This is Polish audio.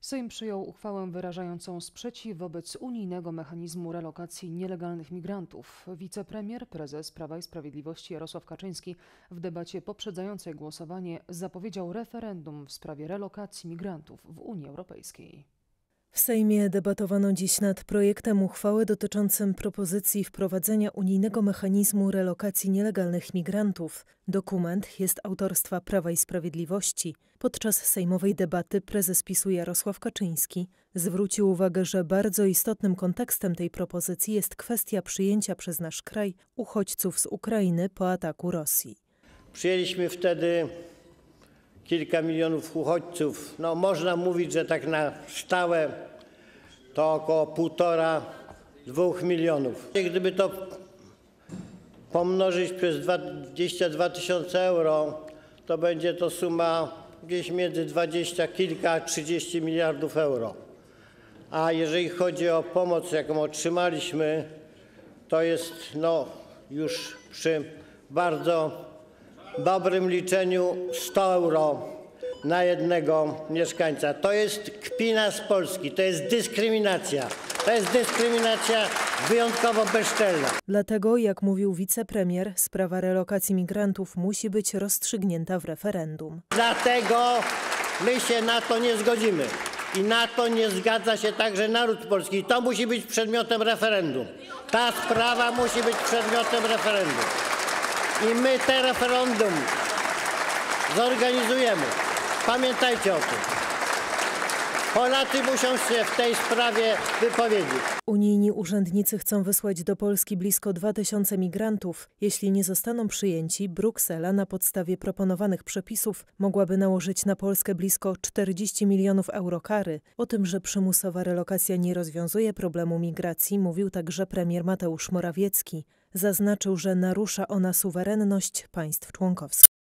Sejm przyjął uchwałę wyrażającą sprzeciw wobec unijnego mechanizmu relokacji nielegalnych migrantów. Wicepremier, prezes Prawa i Sprawiedliwości Jarosław Kaczyński w debacie poprzedzającej głosowanie zapowiedział referendum w sprawie relokacji migrantów w Unii Europejskiej. W Sejmie debatowano dziś nad projektem uchwały dotyczącym propozycji wprowadzenia unijnego mechanizmu relokacji nielegalnych migrantów. Dokument jest autorstwa Prawa i Sprawiedliwości. Podczas sejmowej debaty prezes PiSu Jarosław Kaczyński zwrócił uwagę, że bardzo istotnym kontekstem tej propozycji jest kwestia przyjęcia przez nasz kraj uchodźców z Ukrainy po ataku Rosji. Przyjęliśmy wtedy kilka milionów uchodźców. No, można mówić, że tak na stałe to około półtora, dwóch milionów. I Gdyby to pomnożyć przez 22 tysiące euro, to będzie to suma gdzieś między 20 kilka a 30 miliardów euro. A jeżeli chodzi o pomoc, jaką otrzymaliśmy, to jest no, już przy bardzo dobrym liczeniu 100 euro na jednego mieszkańca. To jest kpina z Polski, to jest dyskryminacja. To jest dyskryminacja wyjątkowo bezczelna. Dlatego, jak mówił wicepremier, sprawa relokacji migrantów musi być rozstrzygnięta w referendum. Dlatego my się na to nie zgodzimy. I na to nie zgadza się także naród polski. I to musi być przedmiotem referendum. Ta sprawa musi być przedmiotem referendum. I my te referendum zorganizujemy. Pamiętajcie o tym. Polacy muszą się w tej sprawie wypowiedzieć. Unijni urzędnicy chcą wysłać do Polski blisko 2000 migrantów. Jeśli nie zostaną przyjęci, Bruksela na podstawie proponowanych przepisów mogłaby nałożyć na Polskę blisko 40 milionów euro kary. O tym, że przymusowa relokacja nie rozwiązuje problemu migracji, mówił także premier Mateusz Morawiecki. Zaznaczył, że narusza ona suwerenność państw członkowskich.